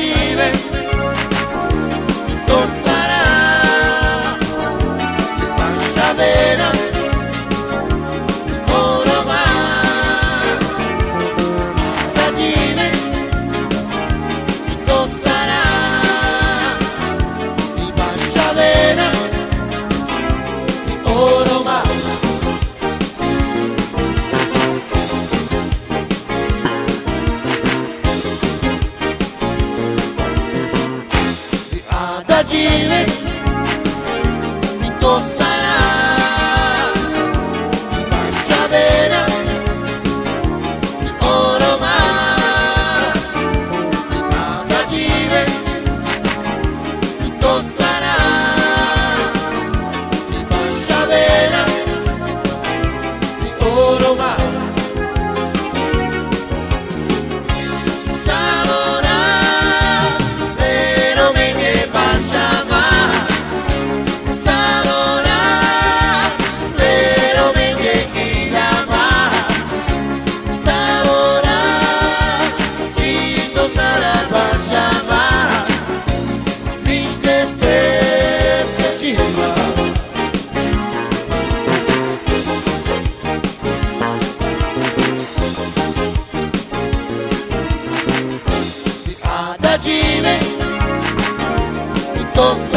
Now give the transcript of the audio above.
Chile tornará la llavera da tô